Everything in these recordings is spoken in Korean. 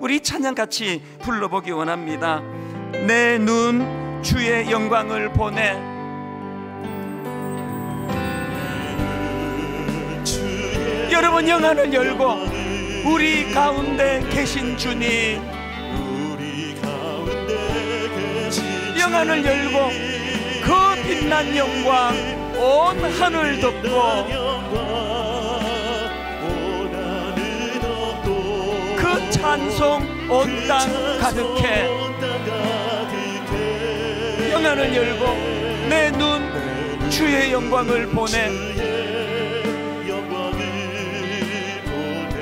우리 찬양 같이 불러보기 원합니다. 내 눈 주의 영광을 보내. 여러분 영안을 열고 우리 가운데 계신 주님. 영안을 열고 그 빛난 영광 온 하늘 덮고 찬송 온 땅 가득해. 영안을 열고 내 눈 주의 영광을 보내.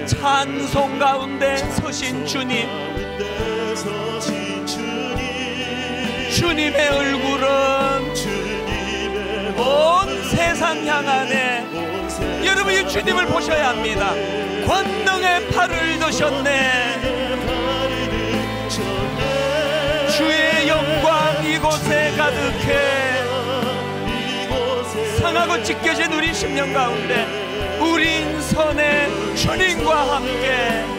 찬송 가운데 서신 주님. 주님의 얼굴은 온 세상 향하네 여러분 이 주님을 보셔야 합니다. 권능의 팔을 드셨네. 주의 영광 이곳에 가득해. 상하고 찢겨진 우리 심령 가운데 우린 선의 주님과 함께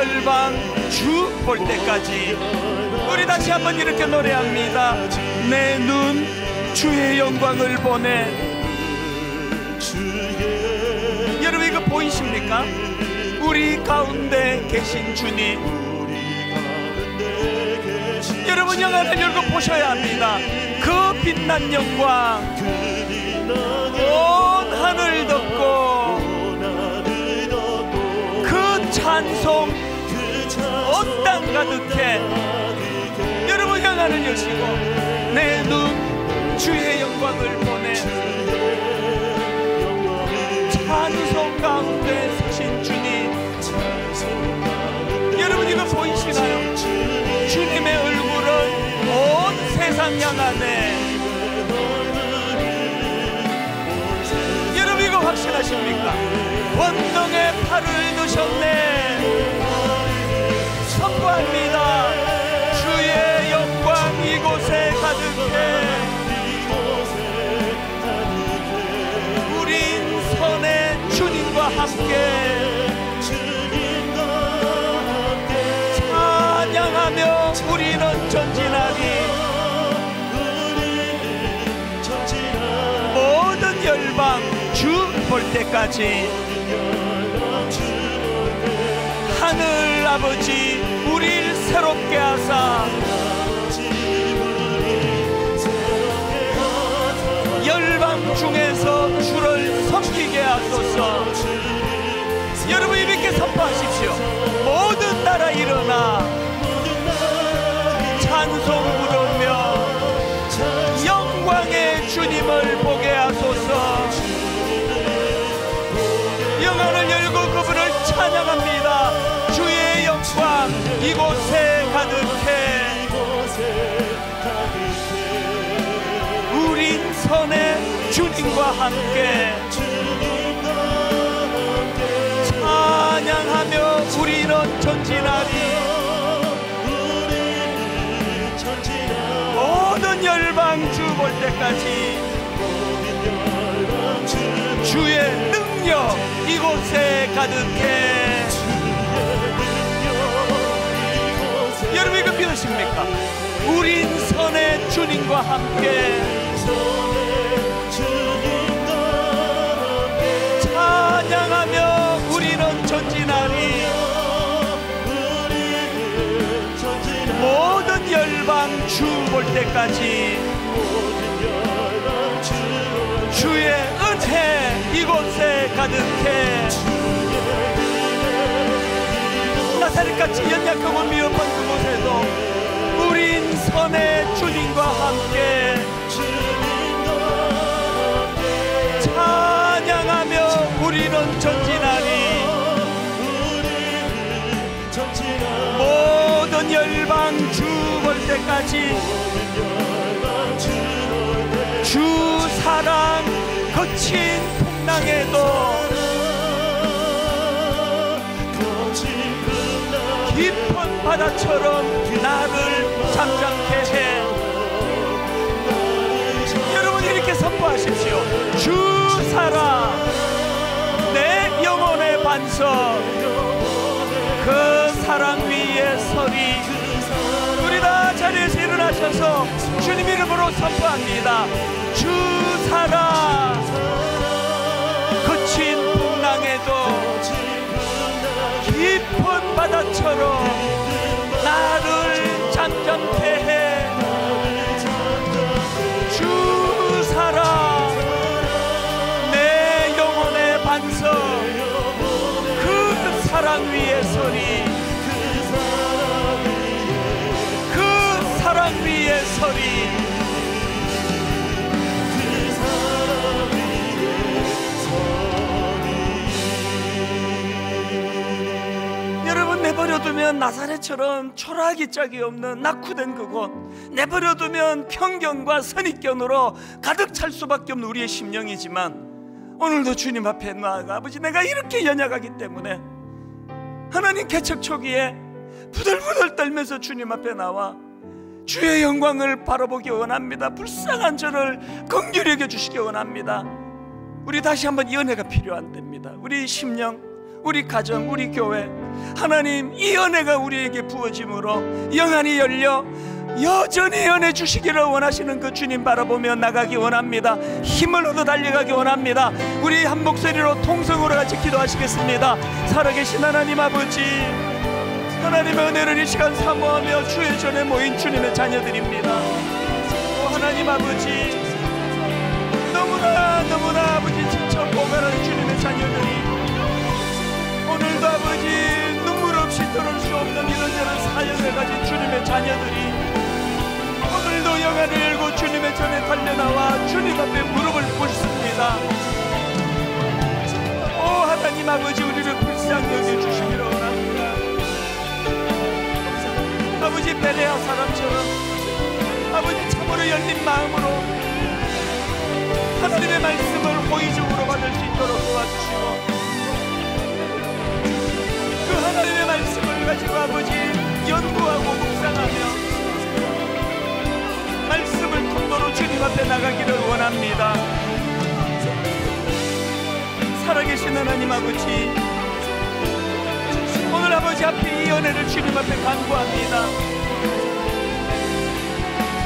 열방 주 볼 때까지 우리 다시 한번 이렇게 노래합니다. 내 눈 주의 영광을 보내. 여러분 이거 보이십니까? 우리 가운데 계신 주님. 여러분 영안을 열고 보셔야 합니다. 그 빛난 영광. 온 하늘 덮고 그 찬송 가득해. 여러분 영안을 여시고 내 눈 주의 영광을 보내. 찬송 가운데 서신 주님. 여러분 이거 보이시나요? 주님의 얼굴은 온 세상 향하네. 여러분 이거 확신하십니까? 권능의 팔을 드셨네 열방 주 볼 때까지. 하늘 아버지 우리를 새롭게 하사. 열방 중에서 주를 섬기게 하소서. 여러분 이렇게 선포하십시오. 모든 나라 일어나 이곳에 가득해. 우린 선의 주님과 함께 찬양하며 우리는 전진하리. 모든 열방 주볼 때까지 주의 능력 이곳에 가득해 믿으십니까? 우린 선의 주님과 함께. 찬양하며 우리는 전진하리. 모든 열방 주 볼 때까지. 주의 은혜 이곳에 가득해. 나사렛같이 연약하고 미흡한 그곳에도 선의 주님과 함께 찬양하며 우리는 전진하리. 모든 열방 주볼 때까지 주 사랑 거친 풍랑에도 깊은 바다처럼 나를 잠잠케 해 기도하십시오. 주 살아 내 영혼의 반석. 그 사랑 위에 서리. 우리 다 자리에서 일어나셔서 주님 이름으로 선포합니다. 주 살아 거친 풍랑에도 깊은 바다처럼 그 사랑 위에 서리 그 사랑 위에 서리 내버려두면 나사렛처럼 초라하기 짝이 없는 낙후된 그곳. 내버려두면 편견과 선입견으로 가득 찰 수밖에 없는 우리의 심령이지만 오늘도 주님 앞에 나아가 아버지 내가 이렇게 연약하기 때문에 하나님 개척 초기에 부들부들 떨면서 주님 앞에 나와 주의 영광을 바라보기 원합니다. 불쌍한 저를 긍휼히 여겨주시기 원합니다. 우리 다시 한번 이 은혜가 필요한 됩니다. 우리 심령 우리 가정, 우리 교회 하나님 이 은혜가 우리에게 부어짐으로 영안이 열려 여전히 연해 주시기를 원하시는 그 주님 바라보며 나가기 원합니다. 힘을 얻어 달려가기 원합니다. 우리 한 목소리로 통성으로 같이 기도하시겠습니다. 살아계신 하나님 아버지 하나님의 은혜를 이 시간 사모하며 주의 전에 모인 주님의 자녀들입니다. 오 하나님 아버지 너무나 너무나 아버지 지쳐 고갈한 주님의 자녀들이 오늘도 아버지 눈물 없이 들을 수 없는 이런저런 사연을 가진 주님의 자녀들이 주님의 전에 달려나와 주님 앞에 무릎을 꿇습니다. 오 하나님 아버지 우리를 불쌍히 여겨주시기를 원합니다. 아버지 베레아 사람처럼 아버지 참으로 열린 마음으로 하나님의 말씀을 호의적으로 받을 수 있도록 도와주시고 그 하나님의 말씀을 가지고 아버지 연구하고 묵상하며 주님 앞에 나가기를 원합니다. 살아계신 하나님 아버지 오늘 아버지 앞에 이 연애를 주님 앞에 간구합니다.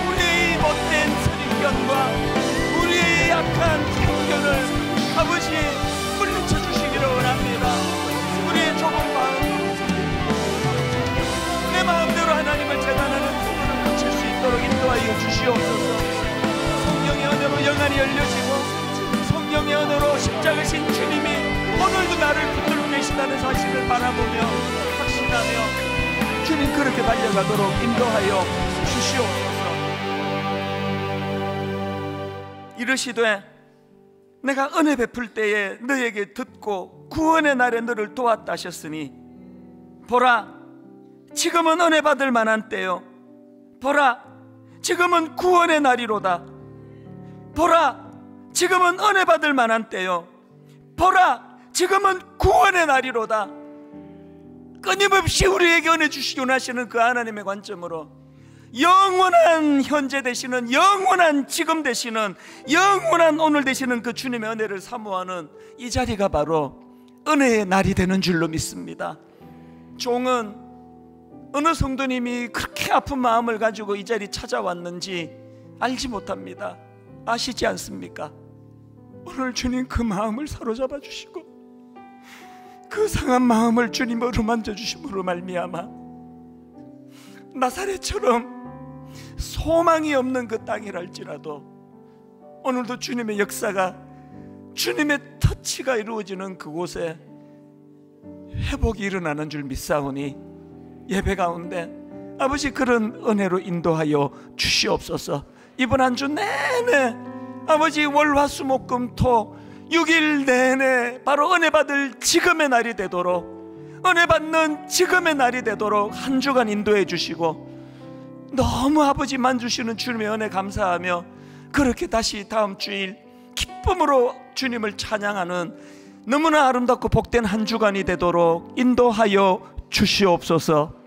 우리의 못된 선입견과 나를 붙들고 계시다는 사실을 바라보며 확신하며 주님 그렇게 달려가도록 인도하여 주시옵소서. 이르시되 내가 은혜 베풀 때에 너에게 듣고 구원의 날에 너를 도왔다 하셨으니 보라 지금은 은혜 받을 만한 때요. 보라 지금은 구원의 날이로다. 보라 지금은 은혜 받을 만한 때요. 보라 지금은 구원의 날이로다. 끊임없이 우리에게 은혜 주시기 원하시는 그 하나님의 관점으로 영원한 현재 되시는 영원한 지금 되시는 영원한 오늘 되시는 그 주님의 은혜를 사모하는 이 자리가 바로 은혜의 날이 되는 줄로 믿습니다. 종은 어느 성도님이 그렇게 아픈 마음을 가지고 이 자리 찾아왔는지 알지 못합니다. 아시지 않습니까? 오늘 주님 그 마음을 사로잡아 주시고 그 상한 마음을 주님으로 만져주심으로 말미암아 나사렛처럼 소망이 없는 그 땅이랄지라도 오늘도 주님의 역사가 주님의 터치가 이루어지는 그곳에 회복이 일어나는 줄 믿사오니 예배 가운데 아버지 그런 은혜로 인도하여 주시옵소서. 이번 한 주 내내 아버지 월화수목금토 6일 내내 바로 은혜 받을 지금의 날이 되도록 은혜 받는 지금의 날이 되도록 한 주간 인도해 주시고 너무 아버지만 주시는 주님의 은혜 감사하며 그렇게 다시 다음 주일 기쁨으로 주님을 찬양하는 너무나 아름답고 복된 한 주간이 되도록 인도하여 주시옵소서.